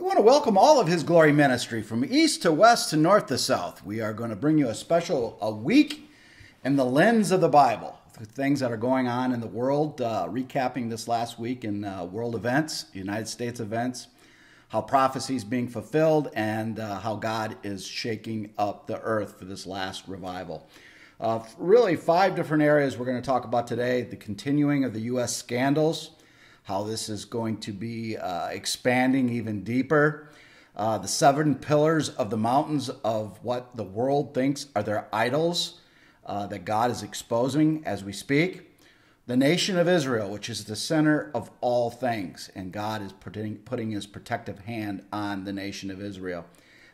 We want to welcome all of His Glory Ministry from east to west to north to south. We are going to bring you a special a week in the lens of the Bible, things that are going on in the world, uh, recapping this last week in uh, world events, United States events, how prophecy is being fulfilled, and uh, how God is shaking up the earth for this last revival. Uh, really, five different areas we're going to talk about today the continuing of the U.S. scandals how this is going to be uh, expanding even deeper. Uh, the seven pillars of the mountains of what the world thinks are their idols uh, that God is exposing as we speak. The nation of Israel, which is the center of all things, and God is putting, putting his protective hand on the nation of Israel.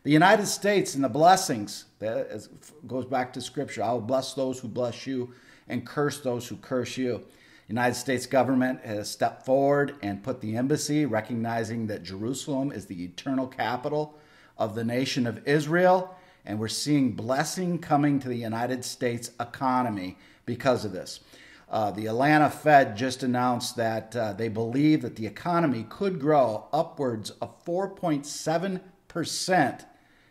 The United States and the blessings, that goes back to scripture. I will bless those who bless you and curse those who curse you. United States government has stepped forward and put the embassy, recognizing that Jerusalem is the eternal capital of the nation of Israel. And we're seeing blessing coming to the United States economy because of this. Uh, the Atlanta Fed just announced that uh, they believe that the economy could grow upwards of 4.7%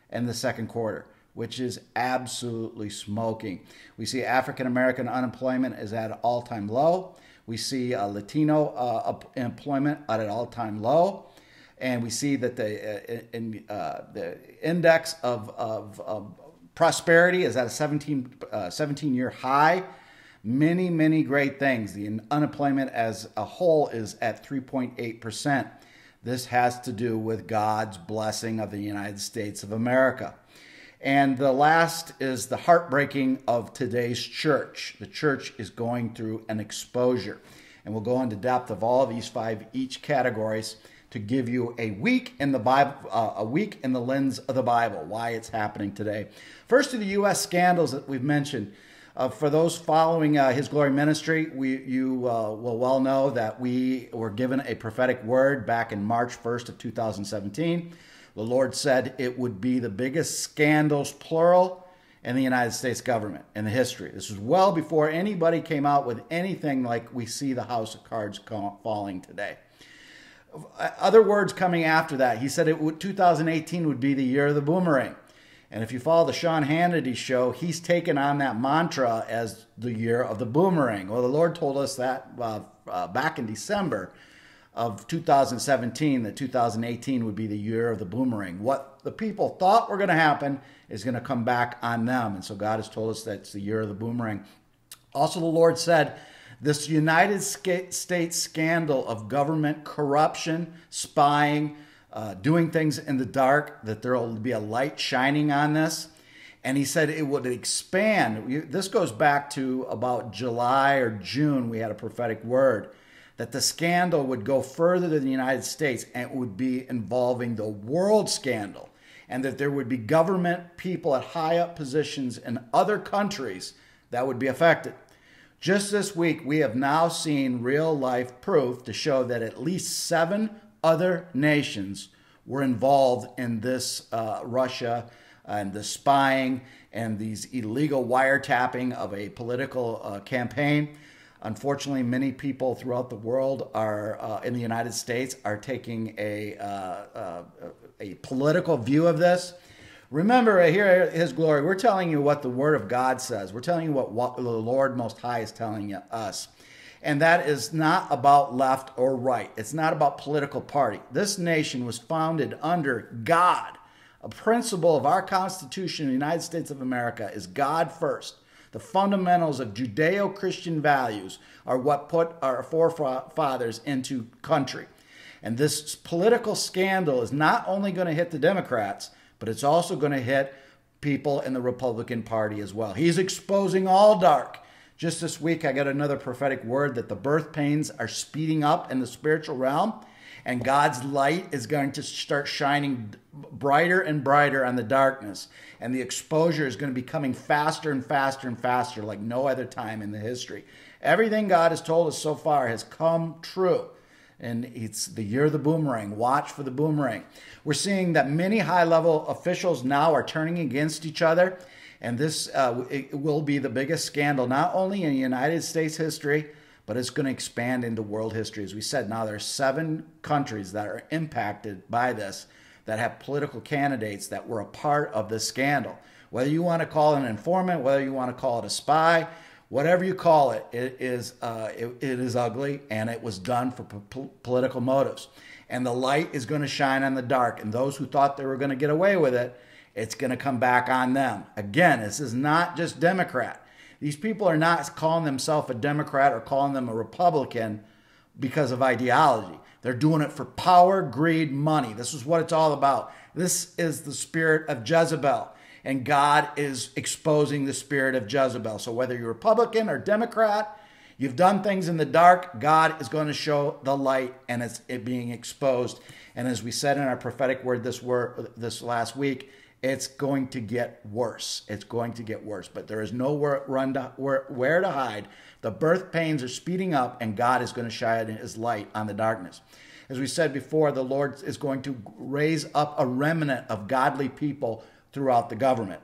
in the second quarter which is absolutely smoking. We see African American unemployment is at an all time low. We see uh, Latino uh, employment at an all time low. And we see that the, uh, in, uh, the index of, of, prosperity is at a 17, uh, 17 year high. Many, many great things. The unemployment as a whole is at 3.8%. This has to do with God's blessing of the United States of America. And the last is the heartbreaking of today's church. The church is going through an exposure. And we'll go into depth of all of these five each categories to give you a week in the Bible, uh, a week in the lens of the Bible, why it's happening today. First, to the U.S. scandals that we've mentioned. Uh, for those following uh, His Glory Ministry, we, you uh, will well know that we were given a prophetic word back in March 1st of 2017 the Lord said it would be the biggest scandals, plural, in the United States government in the history. This was well before anybody came out with anything like we see the House of Cards falling today. Other words coming after that, he said it would 2018 would be the year of the boomerang. And if you follow the Sean Hannity show, he's taken on that mantra as the year of the boomerang. Well, the Lord told us that uh, uh, back in December of 2017 that 2018 would be the year of the boomerang. What the people thought were going to happen is going to come back on them. And so God has told us that it's the year of the boomerang. Also, the Lord said, this United States scandal of government corruption, spying, uh, doing things in the dark, that there will be a light shining on this. And he said it would expand. This goes back to about July or June. We had a prophetic word that the scandal would go further than the United States and it would be involving the world scandal, and that there would be government people at high up positions in other countries that would be affected. Just this week, we have now seen real life proof to show that at least seven other nations were involved in this uh, Russia and the spying and these illegal wiretapping of a political uh, campaign. Unfortunately, many people throughout the world are uh, in the United States are taking a uh, uh, a political view of this. Remember, here His glory. We're telling you what the Word of God says. We're telling you what, what the Lord Most High is telling us, and that is not about left or right. It's not about political party. This nation was founded under God. A principle of our Constitution in the United States of America is God first. The fundamentals of Judeo Christian values are what put our forefathers into country. And this political scandal is not only going to hit the Democrats, but it's also going to hit people in the Republican Party as well. He's exposing all dark. Just this week, I got another prophetic word that the birth pains are speeding up in the spiritual realm and God's light is going to start shining brighter and brighter on the darkness. And the exposure is going to be coming faster and faster and faster, like no other time in the history. Everything God has told us so far has come true. And it's the year of the boomerang. Watch for the boomerang. We're seeing that many high level officials now are turning against each other. And this uh, will be the biggest scandal, not only in United States history, but it's going to expand into world history. As we said, now there are seven countries that are impacted by this. that have political candidates that were a part of this scandal. Whether you want to call it an informant, whether you want to call it a spy, whatever you call it, it is uh, it, it is ugly, and it was done for po- political motives. And the light is going to shine on the dark, and those who thought they were going to get away with it, it's going to come back on them. Again, this is not just Democrat. These people are not calling themselves a Democrat or calling them a Republican because of ideology. They're doing it for power, greed, money. This is what it's all about. This is the spirit of Jezebel and God is exposing the spirit of Jezebel. So whether you're Republican or Democrat, you've done things in the dark, God is going to show the light and it's it being exposed. And as we said in our prophetic word this word this last week, it's going to get worse. It's going to get worse, but there is nowhere run to, where, where to hide. The birth pains are speeding up, and God is going to shine His light on the darkness. As we said before, the Lord is going to raise up a remnant of godly people throughout the government.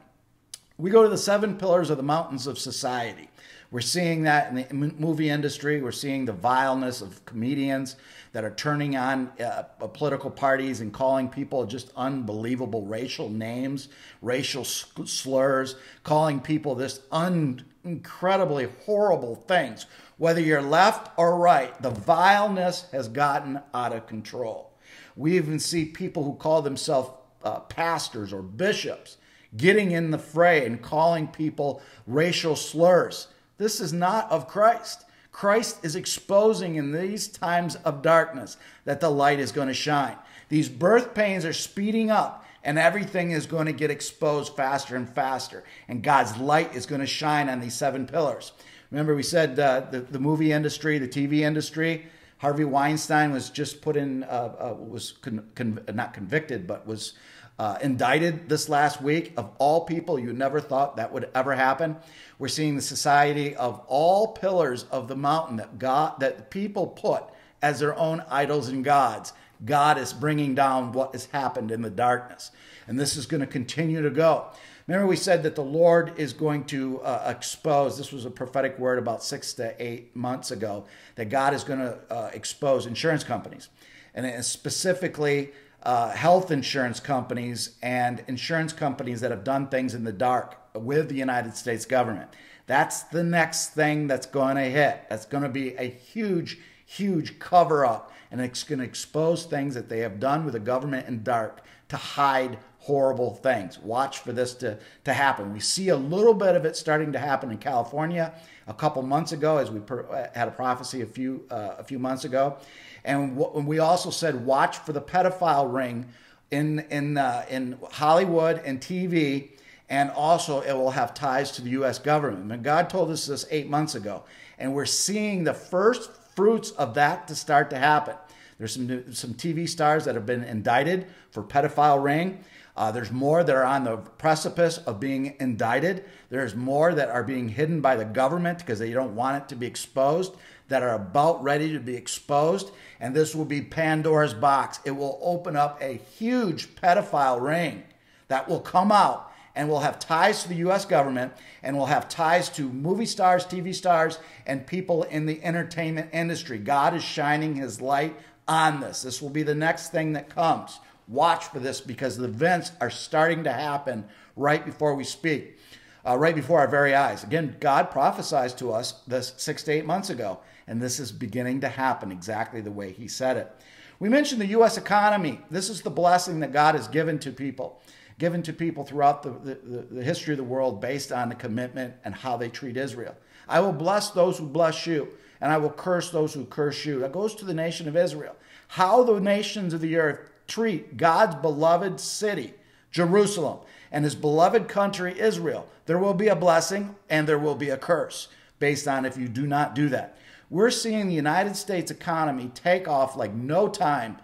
We go to the seven pillars of the mountains of society. We're seeing that in the movie industry. We're seeing the vileness of comedians that are turning on uh, political parties and calling people just unbelievable racial names, racial slurs, calling people this un- incredibly horrible things. Whether you're left or right, the vileness has gotten out of control. We even see people who call themselves uh, pastors or bishops getting in the fray and calling people racial slurs. This is not of Christ. Christ is exposing in these times of darkness that the light is going to shine. These birth pains are speeding up and everything is going to get exposed faster and faster. And God's light is going to shine on these seven pillars. Remember, we said uh, the, the movie industry, the TV industry, Harvey Weinstein was just put in, uh, uh, was con- con- not convicted, but was uh, indicted this last week. Of all people, you never thought that would ever happen. We're seeing the society of all pillars of the mountain that God, that people put as their own idols and gods. God is bringing down what has happened in the darkness, and this is going to continue to go. Remember, we said that the Lord is going to uh, expose, this was a prophetic word about six to eight months ago, that God is going to uh, expose insurance companies. And specifically, uh, health insurance companies and insurance companies that have done things in the dark with the United States government. That's the next thing that's going to hit. That's going to be a huge, huge cover up. And it's going to expose things that they have done with the government in dark to hide horrible things. Watch for this to, to happen. We see a little bit of it starting to happen in California a couple months ago, as we per, uh, had a prophecy a few uh, a few months ago, and w- we also said watch for the pedophile ring in in uh, in Hollywood and TV. And also, it will have ties to the U.S. government. And God told us this eight months ago. And we're seeing the first fruits of that to start to happen. There's some, some TV stars that have been indicted for pedophile ring. Uh, there's more that are on the precipice of being indicted. There's more that are being hidden by the government because they don't want it to be exposed, that are about ready to be exposed. And this will be Pandora's box. It will open up a huge pedophile ring that will come out and will have ties to the US government and will have ties to movie stars, TV stars, and people in the entertainment industry. God is shining his light on this. This will be the next thing that comes. Watch for this because the events are starting to happen right before we speak, uh, right before our very eyes. Again, God prophesied to us this six to eight months ago, and this is beginning to happen exactly the way He said it. We mentioned the U.S. economy. This is the blessing that God has given to people, given to people throughout the, the, the history of the world based on the commitment and how they treat Israel. I will bless those who bless you, and I will curse those who curse you. That goes to the nation of Israel. How the nations of the earth treat God's beloved city, Jerusalem, and his beloved country, Israel, there will be a blessing and there will be a curse based on if you do not do that. We're seeing the United States economy take off like no time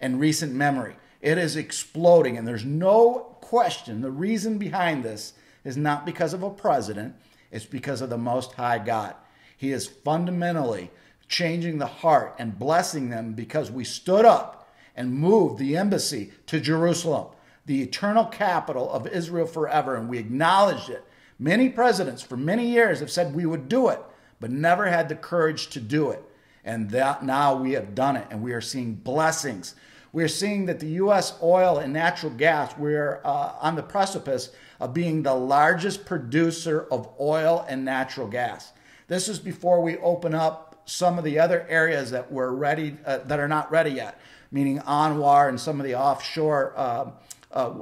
in recent memory. It is exploding, and there's no question the reason behind this is not because of a president, it's because of the Most High God. He is fundamentally changing the heart and blessing them because we stood up and moved the embassy to Jerusalem, the eternal capital of Israel forever, and we acknowledged it. Many presidents for many years have said we would do it, but never had the courage to do it. And that now we have done it, and we are seeing blessings. We're seeing that the U.S. oil and natural gas, we're uh, on the precipice of being the largest producer of oil and natural gas. This is before we open up some of the other areas that we're ready, uh, that are not ready yet, meaning ANWR and some of the offshore uh, uh,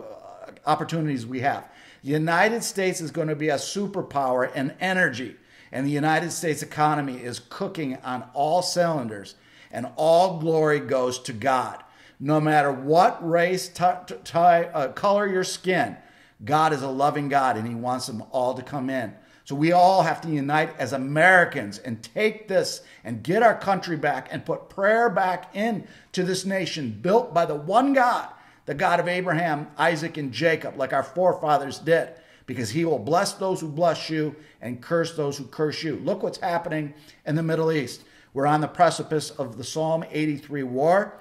opportunities we have. The United States is going to be a superpower in energy, and the United States economy is cooking on all cylinders, and all glory goes to God. No matter what race, t- t- uh, color your skin, God is a loving God, and He wants them all to come in. So we all have to unite as Americans and take this and get our country back and put prayer back into this nation built by the one God the God of Abraham, Isaac, and Jacob, like our forefathers did, because he will bless those who bless you and curse those who curse you. Look what's happening in the Middle East. We're on the precipice of the Psalm 83 war.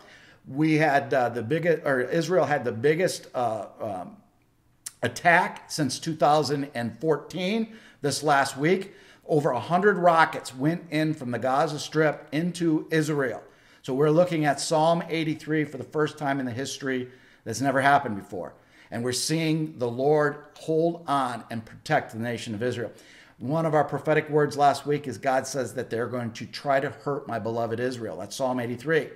We had uh, the biggest, or Israel had the biggest uh, um, attack since 2014 this last week. Over 100 rockets went in from the Gaza Strip into Israel. So we're looking at Psalm 83 for the first time in the history that's never happened before. And we're seeing the Lord hold on and protect the nation of Israel. One of our prophetic words last week is God says that they're going to try to hurt my beloved Israel. That's Psalm 83.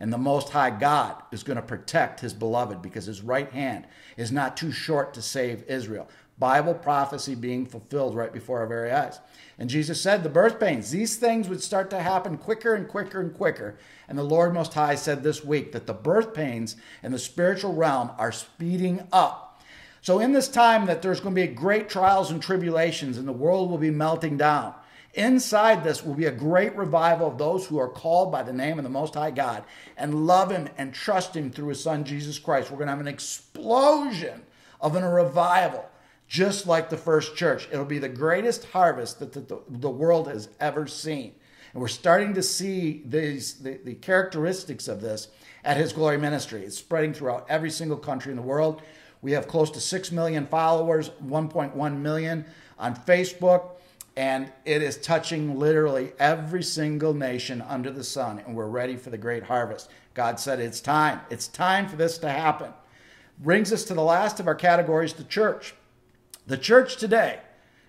And the Most High God is going to protect his beloved because his right hand is not too short to save Israel. Bible prophecy being fulfilled right before our very eyes. And Jesus said, the birth pains, these things would start to happen quicker and quicker and quicker. And the Lord Most High said this week that the birth pains in the spiritual realm are speeding up. So, in this time that there's going to be great trials and tribulations and the world will be melting down, inside this will be a great revival of those who are called by the name of the Most High God and love Him and trust Him through His Son Jesus Christ. We're going to have an explosion of a revival just like the first church. It'll be the greatest harvest that the, the, world has ever seen. And we're starting to see these, the, the characteristics of this at His Glory Ministry. It's spreading throughout every single country in the world. We have close to 6 million followers, 1.1 million on Facebook, and it is touching literally every single nation under the sun, and we're ready for the great harvest. God said it's time. It's time for this to happen. Brings us to the last of our categories, the church. The church today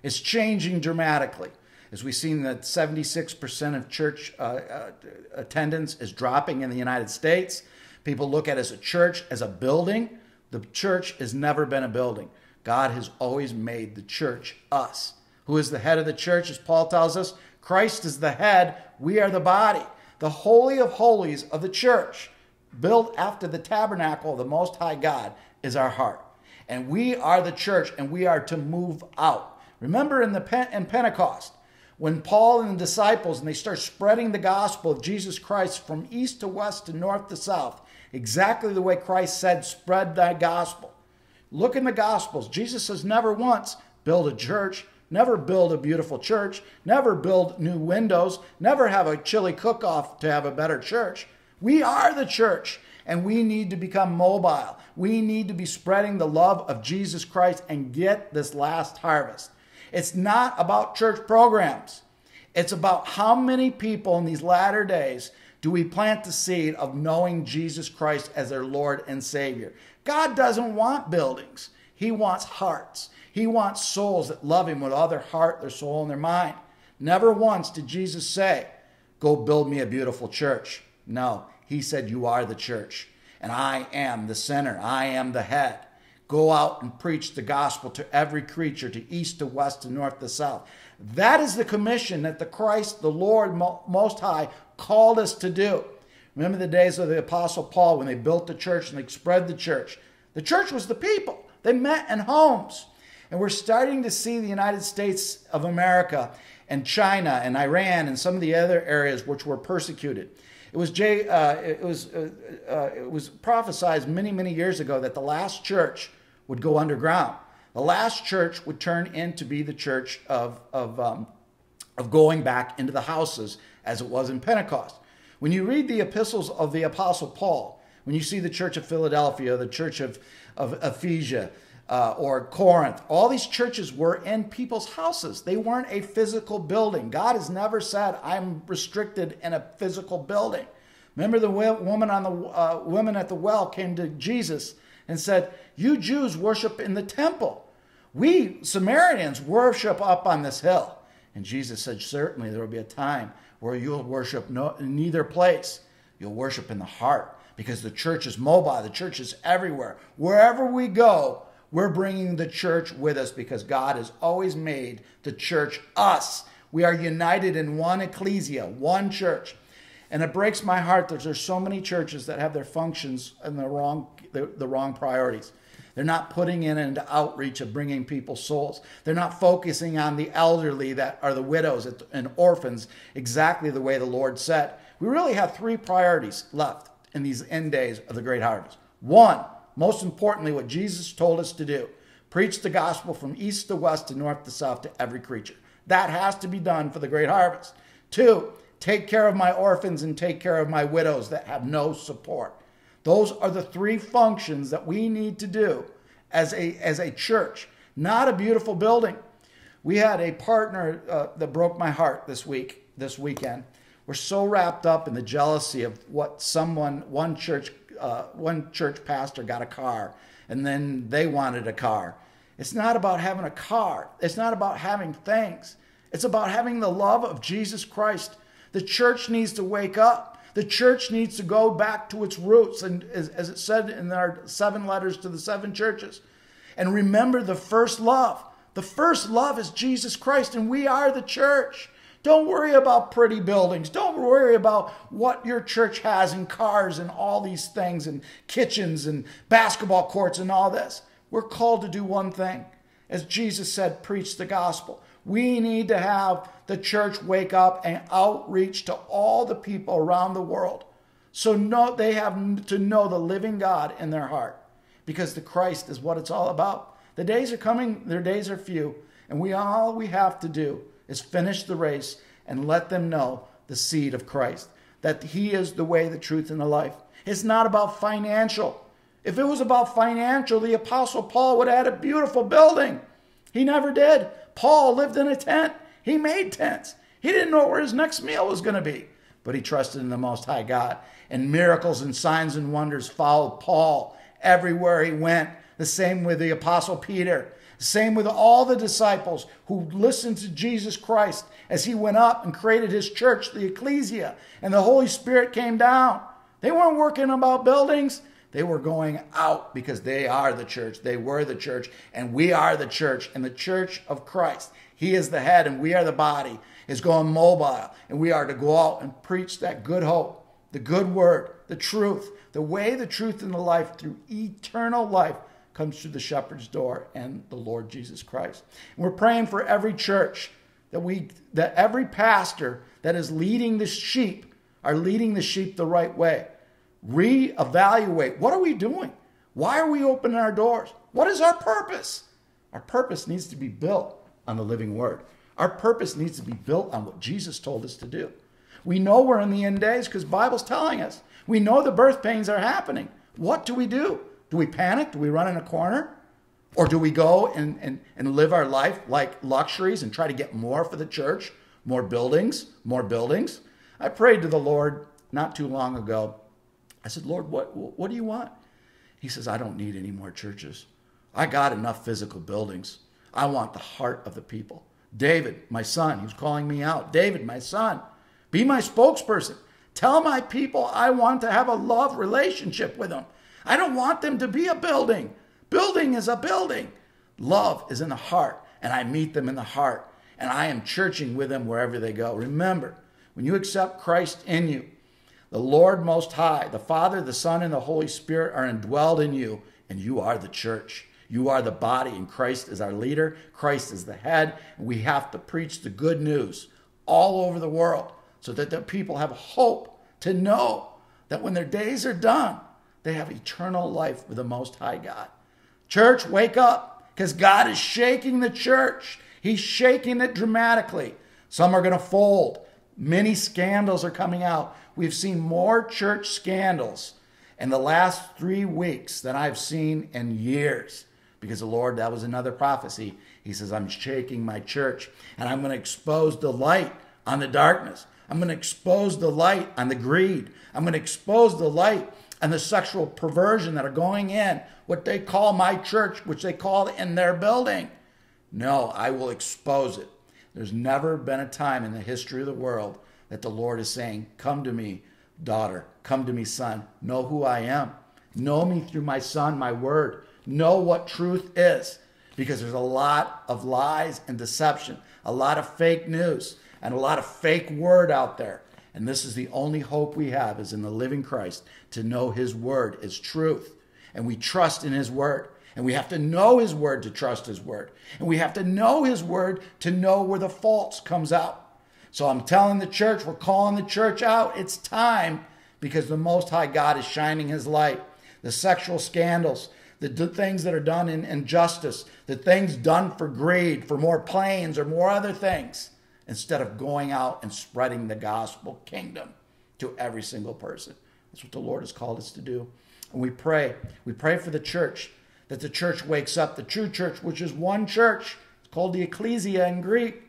is changing dramatically. As we've seen that 76% of church uh, uh, attendance is dropping in the United States. People look at as a church as a building. The church has never been a building. God has always made the church us. Who is the head of the church, as Paul tells us? Christ is the head, we are the body. The Holy of Holies of the church, built after the tabernacle of the Most High God, is our heart and we are the church and we are to move out. Remember in the in Pentecost, when Paul and the disciples and they start spreading the gospel of Jesus Christ from east to west to north to south, exactly the way Christ said, spread thy gospel. Look in the gospels. Jesus says never once build a church, never build a beautiful church, never build new windows, never have a chili cook-off to have a better church. We are the church and we need to become mobile. We need to be spreading the love of Jesus Christ and get this last harvest. It's not about church programs. It's about how many people in these latter days do we plant the seed of knowing Jesus Christ as their Lord and Savior. God doesn't want buildings. He wants hearts. He wants souls that love Him with all their heart, their soul, and their mind. Never once did Jesus say, Go build me a beautiful church. No, he said, You are the church, and I am the center. I am the head. Go out and preach the gospel to every creature, to east, to west, to north, to south. That is the commission that the Christ, the Lord Most High, called us to do. Remember the days of the Apostle Paul when they built the church and they spread the church. The church was the people, they met in homes. And we're starting to see the United States of America and China and Iran and some of the other areas which were persecuted. It was Jay. Uh, it was uh, uh, it was prophesied many many years ago that the last church would go underground. The last church would turn into be the church of of um, of going back into the houses as it was in Pentecost. When you read the epistles of the Apostle Paul, when you see the church of Philadelphia, the church of of Ephesia, uh, or Corinth. All these churches were in people's houses. They weren't a physical building. God has never said, I'm restricted in a physical building. Remember the woman on the uh, woman at the well came to Jesus and said, "You Jews worship in the temple. We Samaritans worship up on this hill." And Jesus said, "Certainly there will be a time where you'll worship no, in neither place. You'll worship in the heart because the church is mobile. The church is everywhere. Wherever we go, we're bringing the church with us because God has always made the church us. We are united in one ecclesia, one church. And it breaks my heart that there's so many churches that have their functions in the wrong, the, the wrong priorities. They're not putting in into outreach of bringing people souls. They're not focusing on the elderly that are the widows and orphans exactly the way the Lord said. We really have three priorities left in these end days of the great harvest. One, most importantly, what Jesus told us to do preach the gospel from east to west to north to south to every creature. That has to be done for the great harvest. Two, take care of my orphans and take care of my widows that have no support. Those are the three functions that we need to do as a, as a church, not a beautiful building. We had a partner uh, that broke my heart this week, this weekend. We're so wrapped up in the jealousy of what someone, one church, uh, one church pastor got a car, and then they wanted a car. It's not about having a car. It's not about having things. It's about having the love of Jesus Christ. The church needs to wake up. The church needs to go back to its roots, and as, as it said in our seven letters to the seven churches, and remember the first love. The first love is Jesus Christ, and we are the church. Don't worry about pretty buildings. Don't worry about what your church has and cars and all these things and kitchens and basketball courts and all this. We're called to do one thing. As Jesus said, preach the gospel. We need to have the church wake up and outreach to all the people around the world. So know, they have to know the living God in their heart because the Christ is what it's all about. The days are coming, their days are few, and we all we have to do is finish the race and let them know the seed of Christ, that he is the way, the truth, and the life. It's not about financial. If it was about financial, the Apostle Paul would have had a beautiful building. He never did. Paul lived in a tent. He made tents. He didn't know where his next meal was going to be, but he trusted in the Most High God. And miracles and signs and wonders followed Paul everywhere he went. The same with the Apostle Peter. Same with all the disciples who listened to Jesus Christ as he went up and created his church, the ecclesia, and the Holy Spirit came down. They weren't working about buildings. They were going out because they are the church. They were the church, and we are the church, and the church of Christ. He is the head, and we are the body, is going mobile, and we are to go out and preach that good hope, the good word, the truth, the way, the truth, and the life through eternal life comes through the shepherd's door and the Lord Jesus Christ. And we're praying for every church that we that every pastor that is leading the sheep are leading the sheep the right way reevaluate what are we doing? Why are we opening our doors? What is our purpose? Our purpose needs to be built on the living word. Our purpose needs to be built on what Jesus told us to do. We know we're in the end days because Bible's telling us. We know the birth pains are happening. What do we do? Do we panic? Do we run in a corner? Or do we go and, and, and live our life like luxuries and try to get more for the church? More buildings, more buildings. I prayed to the Lord not too long ago I said, Lord, what, what do you want? He says, I don't need any more churches. I got enough physical buildings. I want the heart of the people. David, my son, he was calling me out. David, my son, be my spokesperson. Tell my people I want to have a love relationship with them. I don't want them to be a building. Building is a building. Love is in the heart, and I meet them in the heart, and I am churching with them wherever they go. Remember, when you accept Christ in you, the Lord Most High, the Father, the Son, and the Holy Spirit are indwelled in you, and you are the church. You are the body, and Christ is our leader. Christ is the head. And we have to preach the good news all over the world so that the people have hope to know that when their days are done, they have eternal life with the Most High God. Church, wake up because God is shaking the church. He's shaking it dramatically. Some are going to fold. Many scandals are coming out. We've seen more church scandals in the last three weeks than I've seen in years. Because the Lord, that was another prophecy. He says, I'm shaking my church and I'm going to expose the light on the darkness. I'm going to expose the light on the greed. I'm going to expose the light on the sexual perversion that are going in what they call my church, which they call in their building. No, I will expose it. There's never been a time in the history of the world that the Lord is saying, Come to me, daughter. Come to me, son. Know who I am. Know me through my son, my word. Know what truth is. Because there's a lot of lies and deception, a lot of fake news, and a lot of fake word out there. And this is the only hope we have is in the living Christ to know his word is truth. And we trust in his word. And we have to know his word to trust his word. And we have to know his word to know where the false comes out. So I'm telling the church, we're calling the church out. It's time because the Most High God is shining his light. The sexual scandals, the things that are done in injustice, the things done for greed, for more planes or more other things, instead of going out and spreading the gospel kingdom to every single person. That's what the Lord has called us to do. And we pray. We pray for the church, that the church wakes up, the true church, which is one church. It's called the ecclesia in Greek.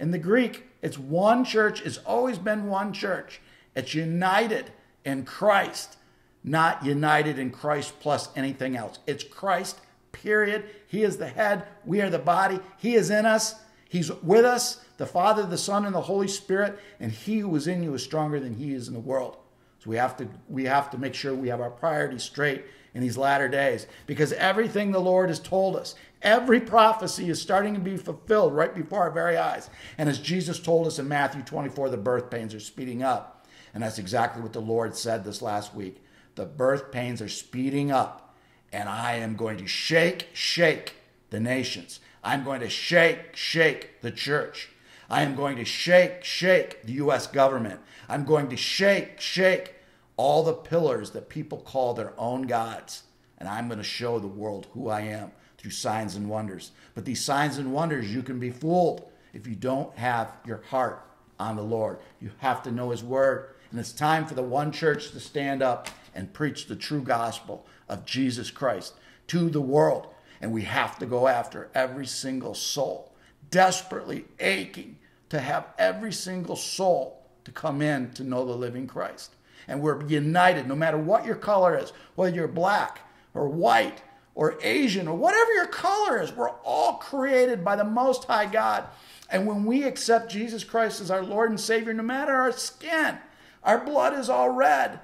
In the Greek, it's one church. It's always been one church. It's united in Christ, not united in Christ plus anything else. It's Christ, period. He is the head. We are the body. He is in us. He's with us, the Father, the Son, and the Holy Spirit. And he who is in you is stronger than he is in the world. So we have to we have to make sure we have our priorities straight in these latter days because everything the Lord has told us, every prophecy is starting to be fulfilled right before our very eyes. And as Jesus told us in Matthew 24, the birth pains are speeding up. And that's exactly what the Lord said this last week. The birth pains are speeding up, and I am going to shake, shake the nations. I'm going to shake, shake the church. I am going to shake, shake the U.S. government. I'm going to shake, shake all the pillars that people call their own gods. And I'm going to show the world who I am through signs and wonders. But these signs and wonders, you can be fooled if you don't have your heart on the Lord. You have to know His Word. And it's time for the one church to stand up and preach the true gospel of Jesus Christ to the world. And we have to go after every single soul, desperately aching to have every single soul to come in to know the living Christ and we're united no matter what your color is, whether you're black or white or Asian or whatever your color is. We're all created by the Most High God. And when we accept Jesus Christ as our Lord and Savior, no matter our skin, our blood is all red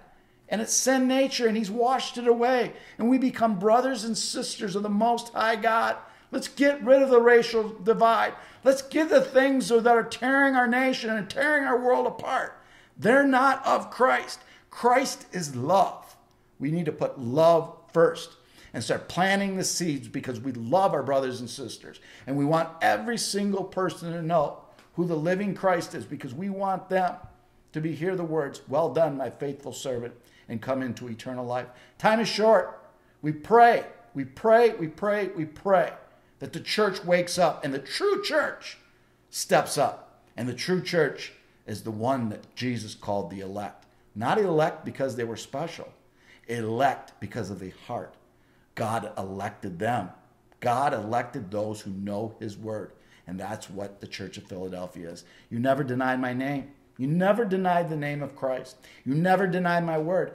and it's sin nature and He's washed it away. And we become brothers and sisters of the Most High God. Let's get rid of the racial divide. Let's get the things that are tearing our nation and tearing our world apart. They're not of Christ. Christ is love. We need to put love first and start planting the seeds because we love our brothers and sisters. And we want every single person to know who the living Christ is because we want them to be hear the words, Well done, my faithful servant, and come into eternal life. Time is short. We pray, we pray, we pray, we pray that the church wakes up and the true church steps up. And the true church is the one that Jesus called the elect. Not elect because they were special, elect because of the heart. God elected them. God elected those who know his word. And that's what the Church of Philadelphia is. You never denied my name. You never denied the name of Christ. You never denied my word.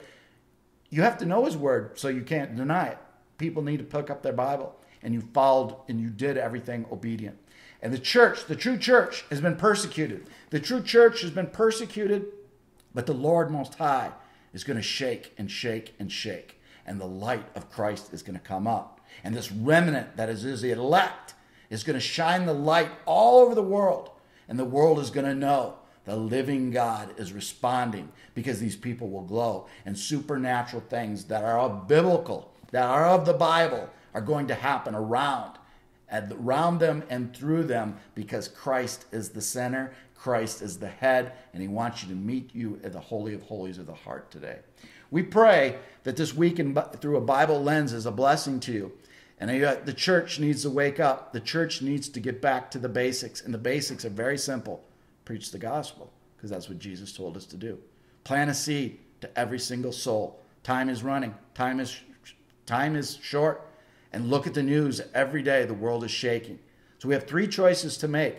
You have to know his word so you can't deny it. People need to pick up their Bible. And you followed and you did everything obedient. And the church, the true church, has been persecuted. The true church has been persecuted but the Lord Most High is going to shake and shake and shake, and the light of Christ is going to come up. And this remnant that is, is the elect is going to shine the light all over the world, and the world is going to know the living God is responding because these people will glow, and supernatural things that are biblical, that are of the Bible, are going to happen around around them and through them because Christ is the center Christ is the head, and He wants you to meet you at the Holy of Holies of the heart today. We pray that this week in, through a Bible lens is a blessing to you. And uh, the church needs to wake up. The church needs to get back to the basics. And the basics are very simple preach the gospel, because that's what Jesus told us to do. Plant a seed to every single soul. Time is running, time is, time is short. And look at the news every day, the world is shaking. So we have three choices to make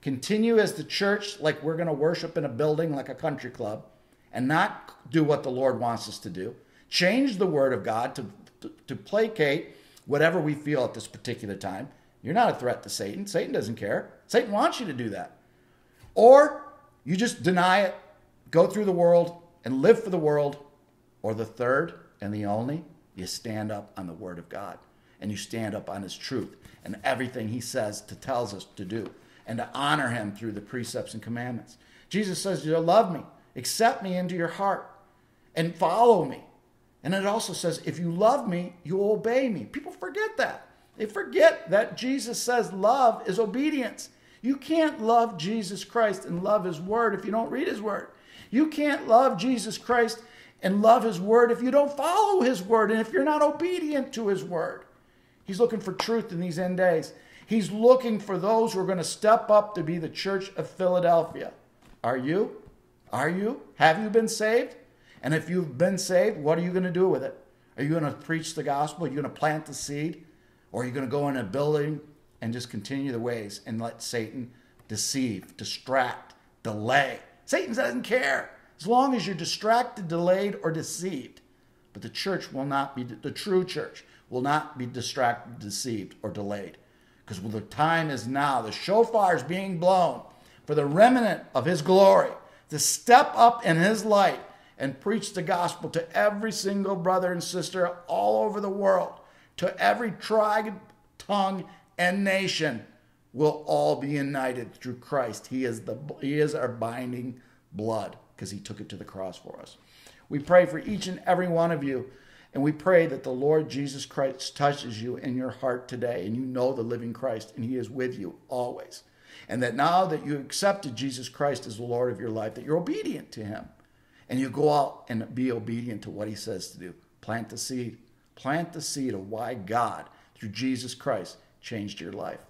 continue as the church like we're going to worship in a building like a country club and not do what the Lord wants us to do, change the word of God to, to, to placate whatever we feel at this particular time, you're not a threat to Satan. Satan doesn't care. Satan wants you to do that. Or you just deny it, go through the world, and live for the world. Or the third and the only, you stand up on the word of God and you stand up on his truth and everything he says to tells us to do and to honor him through the precepts and commandments. Jesus says, You love me, accept me into your heart, and follow me. And it also says, If you love me, you will obey me. People forget that. They forget that Jesus says love is obedience. You can't love Jesus Christ and love his word if you don't read his word. You can't love Jesus Christ and love his word if you don't follow his word and if you're not obedient to his word. He's looking for truth in these end days. He's looking for those who are going to step up to be the church of Philadelphia. Are you? Are you? Have you been saved? And if you've been saved, what are you going to do with it? Are you going to preach the gospel? Are you going to plant the seed? Or are you going to go in a building and just continue the ways and let Satan deceive, distract, delay? Satan doesn't care as long as you're distracted, delayed, or deceived. But the church will not be, the true church will not be distracted, deceived, or delayed. Because the time is now. The shofar is being blown for the remnant of his glory to step up in his light and preach the gospel to every single brother and sister all over the world, to every tribe, tongue, and nation will all be united through Christ. He is the he is our binding blood because he took it to the cross for us. We pray for each and every one of you and we pray that the Lord Jesus Christ touches you in your heart today and you know the living Christ and he is with you always. And that now that you accepted Jesus Christ as the Lord of your life, that you're obedient to him and you go out and be obedient to what he says to do. Plant the seed. Plant the seed of why God, through Jesus Christ, changed your life.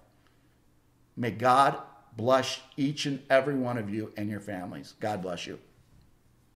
May God bless each and every one of you and your families. God bless you.